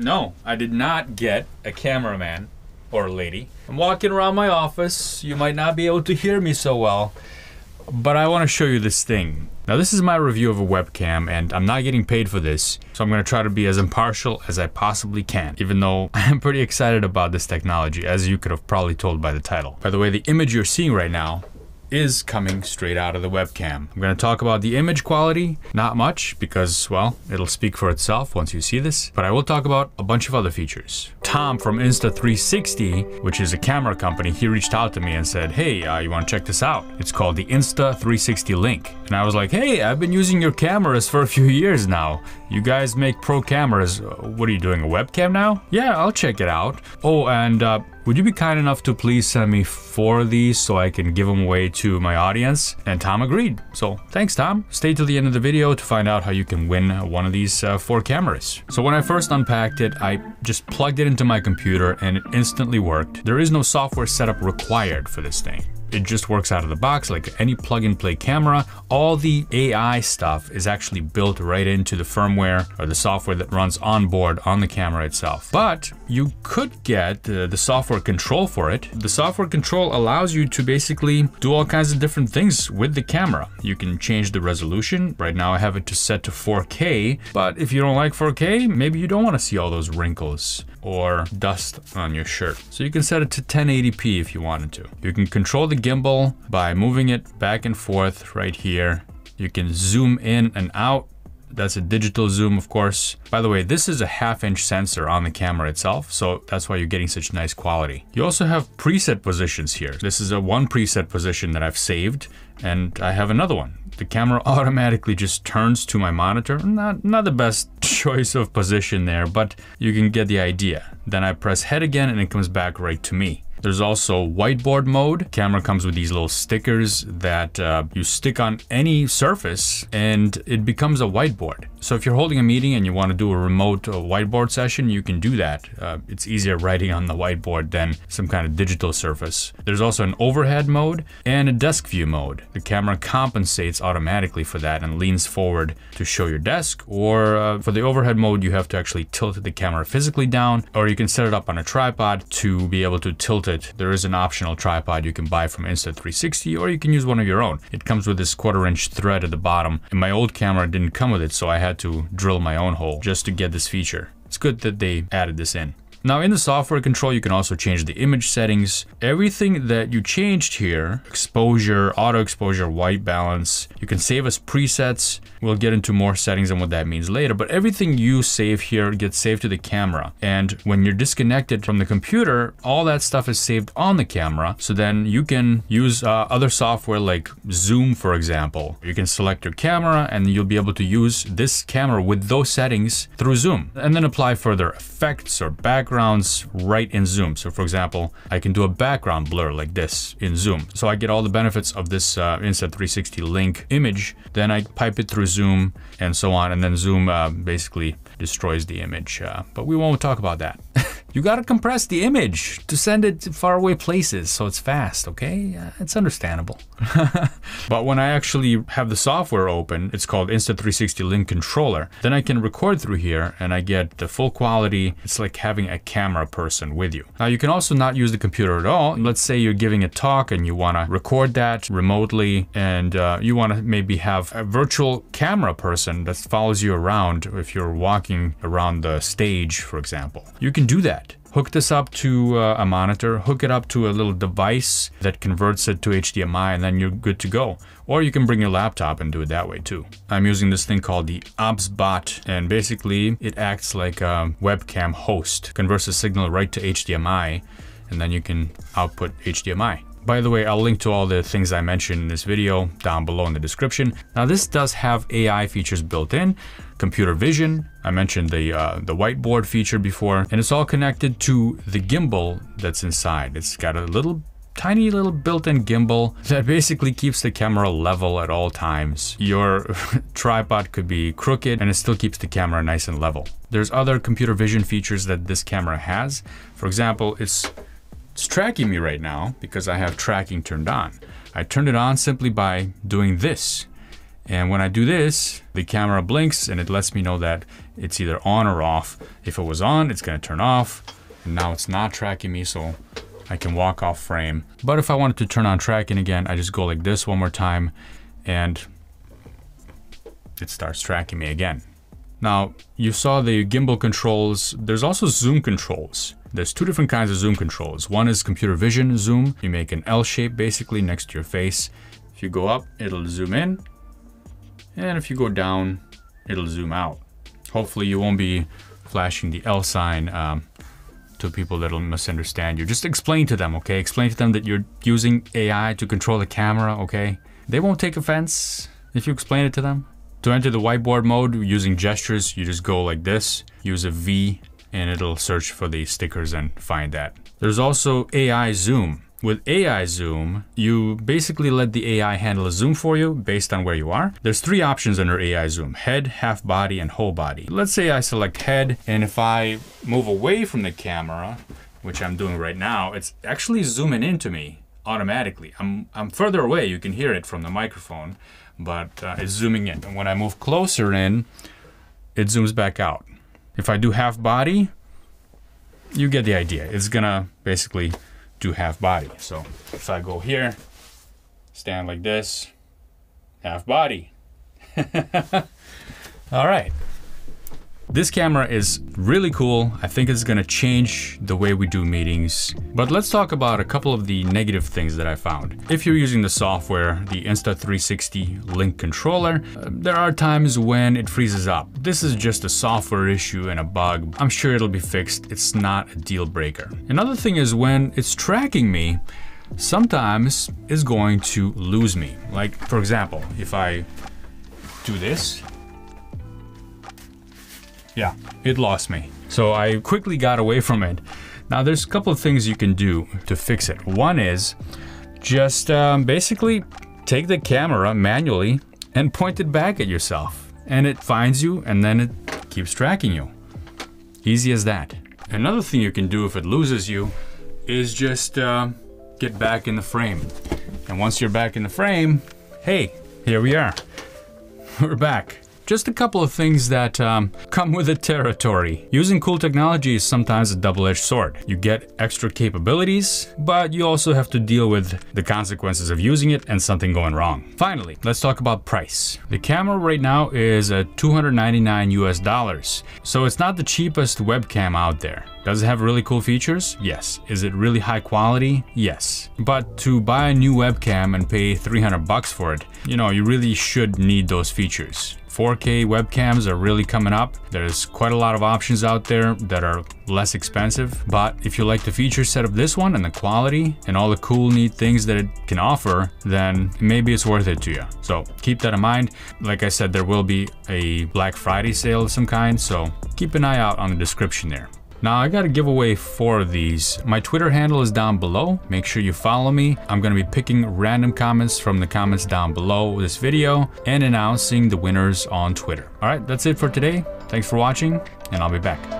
No, I did not get a cameraman or a lady. I'm walking around my office. You might not be able to hear me so well, but I want to show you this thing. Now, this is my review of a webcam, and I'm not getting paid for this, so I'm going to try to be as impartial as I possibly can, even though I'm pretty excited about this technology, as you could have probably told by the title. By the way, the image you're seeing right now is coming straight out of the webcam. I'm going to talk about the image quality, not much because, well, it'll speak for itself once you see this, but I will talk about a bunch of other features. Tom from Insta360, which is a camera company, he reached out to me and said, hey, uh, you want to check this out? It's called the Insta360 Link. And I was like, hey, I've been using your cameras for a few years now. You guys make pro cameras. What are you doing, a webcam now? Yeah, I'll check it out. Oh, and uh, would you be kind enough to please send me four of these so I can give them away to my audience? And Tom agreed. So thanks, Tom. Stay till the end of the video to find out how you can win one of these uh, four cameras. So when I first unpacked it, I just plugged it into my computer and it instantly worked. There is no software setup required for this thing. It just works out of the box like any plug and play camera. All the AI stuff is actually built right into the firmware or the software that runs on board on the camera itself. But you could get uh, the software control for it. The software control allows you to basically do all kinds of different things with the camera. You can change the resolution. Right now I have it to set to 4K, but if you don't like 4K, maybe you don't want to see all those wrinkles or dust on your shirt. So you can set it to 1080p if you wanted to. You can control the gimbal by moving it back and forth right here. You can zoom in and out. That's a digital zoom, of course. By the way, this is a half inch sensor on the camera itself, so that's why you're getting such nice quality. You also have preset positions here. This is a one preset position that I've saved, and I have another one. The camera automatically just turns to my monitor. Not, not the best choice of position there, but you can get the idea. Then I press head again and it comes back right to me. There's also whiteboard mode. Camera comes with these little stickers that uh, you stick on any surface and it becomes a whiteboard. So if you're holding a meeting and you want to do a remote uh, whiteboard session, you can do that. Uh, it's easier writing on the whiteboard than some kind of digital surface. There's also an overhead mode and a desk view mode. The camera compensates automatically for that and leans forward to show your desk. Or uh, for the overhead mode, you have to actually tilt the camera physically down, or you can set it up on a tripod to be able to tilt it. There is an optional tripod you can buy from Insta360, or you can use one of your own. It comes with this quarter inch thread at the bottom, and my old camera didn't come with it, so I had to drill my own hole just to get this feature. It's good that they added this in. Now in the software control, you can also change the image settings. Everything that you changed here, exposure, auto exposure, white balance, you can save as presets. We'll get into more settings and what that means later, but everything you save here gets saved to the camera. And when you're disconnected from the computer, all that stuff is saved on the camera. So then you can use uh, other software like Zoom, for example. You can select your camera and you'll be able to use this camera with those settings through Zoom and then apply further effects or background backgrounds right in Zoom. So for example, I can do a background blur like this in Zoom. So I get all the benefits of this uh, Insta360 link image. Then I pipe it through Zoom and so on. And then Zoom uh, basically destroys the image. Uh, but we won't talk about that. You gotta compress the image to send it to faraway places so it's fast, okay? Uh, it's understandable. but when I actually have the software open, it's called Insta360 Link Controller, then I can record through here and I get the full quality. It's like having a camera person with you. Now you can also not use the computer at all. Let's say you're giving a talk and you wanna record that remotely and uh, you wanna maybe have a virtual camera person that follows you around if you're walking around the stage, for example. You can do that hook this up to uh, a monitor, hook it up to a little device that converts it to HDMI, and then you're good to go. Or you can bring your laptop and do it that way too. I'm using this thing called the OBSBot, and basically it acts like a webcam host, converts the signal right to HDMI, and then you can output HDMI. By the way, I'll link to all the things I mentioned in this video down below in the description. Now this does have AI features built in, computer vision, I mentioned the, uh, the whiteboard feature before, and it's all connected to the gimbal that's inside. It's got a little tiny little built-in gimbal that basically keeps the camera level at all times. Your tripod could be crooked and it still keeps the camera nice and level. There's other computer vision features that this camera has. For example, it's it's tracking me right now because I have tracking turned on. I turned it on simply by doing this. And when I do this, the camera blinks and it lets me know that it's either on or off. If it was on, it's gonna turn off. And now it's not tracking me, so I can walk off frame. But if I wanted to turn on tracking again, I just go like this one more time and it starts tracking me again. Now, you saw the gimbal controls. There's also zoom controls. There's two different kinds of zoom controls. One is computer vision zoom. You make an L shape basically next to your face. If you go up, it'll zoom in. And if you go down, it'll zoom out. Hopefully you won't be flashing the L sign um, to people that'll misunderstand you. Just explain to them, okay? Explain to them that you're using AI to control the camera, okay? They won't take offense if you explain it to them. To enter the whiteboard mode using gestures, you just go like this, use a V, and it'll search for the stickers and find that. There's also AI zoom. With AI zoom, you basically let the AI handle a zoom for you based on where you are. There's three options under AI zoom, head, half body, and whole body. Let's say I select head, and if I move away from the camera, which I'm doing right now, it's actually zooming into me automatically. I'm, I'm further away, you can hear it from the microphone, but uh, it's zooming in. And when I move closer in, it zooms back out. If I do half body, you get the idea. It's gonna basically do half body. So if I go here, stand like this, half body. All right. This camera is really cool. I think it's gonna change the way we do meetings. But let's talk about a couple of the negative things that I found. If you're using the software, the Insta360 Link controller, uh, there are times when it freezes up. This is just a software issue and a bug. I'm sure it'll be fixed. It's not a deal breaker. Another thing is when it's tracking me, sometimes it's going to lose me. Like for example, if I do this, yeah, it lost me. So I quickly got away from it. Now there's a couple of things you can do to fix it. One is just um, basically take the camera manually and point it back at yourself. And it finds you and then it keeps tracking you. Easy as that. Another thing you can do if it loses you is just uh, get back in the frame. And once you're back in the frame, hey, here we are. We're back. Just a couple of things that um, come with the territory. Using cool technology is sometimes a double-edged sword. You get extra capabilities, but you also have to deal with the consequences of using it and something going wrong. Finally, let's talk about price. The camera right now is at 299 US dollars, so it's not the cheapest webcam out there. Does it have really cool features? Yes. Is it really high quality? Yes. But to buy a new webcam and pay 300 bucks for it, you know, you really should need those features. 4K webcams are really coming up. There's quite a lot of options out there that are less expensive. But if you like the feature set of this one and the quality and all the cool, neat things that it can offer, then maybe it's worth it to you. So keep that in mind. Like I said, there will be a Black Friday sale of some kind. So keep an eye out on the description there. Now I got to give away four of these. My Twitter handle is down below. Make sure you follow me. I'm going to be picking random comments from the comments down below this video and announcing the winners on Twitter. All right, that's it for today. Thanks for watching and I'll be back.